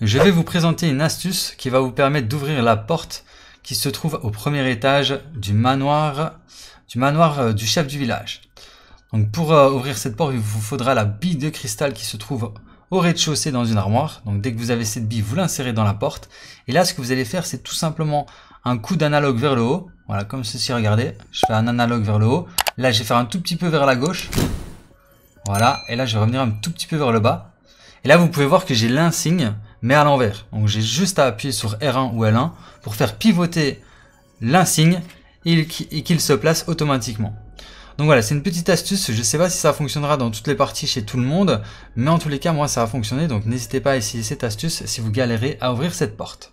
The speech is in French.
Je vais vous présenter une astuce qui va vous permettre d'ouvrir la porte qui se trouve au premier étage du manoir du manoir euh, du chef du village. Donc pour euh, ouvrir cette porte, il vous faudra la bille de cristal qui se trouve au rez-de-chaussée dans une armoire. Donc dès que vous avez cette bille, vous l'insérez dans la porte. Et là, ce que vous allez faire, c'est tout simplement un coup d'analogue vers le haut. Voilà, comme ceci, regardez. Je fais un analogue vers le haut. Là, je vais faire un tout petit peu vers la gauche. Voilà, et là, je vais revenir un tout petit peu vers le bas. Et là, vous pouvez voir que j'ai l'insigne, mais à l'envers. Donc j'ai juste à appuyer sur R1 ou L1 pour faire pivoter l'insigne et qu'il se place automatiquement. Donc voilà, c'est une petite astuce. Je ne sais pas si ça fonctionnera dans toutes les parties chez tout le monde, mais en tous les cas, moi, ça a fonctionné. Donc n'hésitez pas à essayer cette astuce si vous galérez à ouvrir cette porte.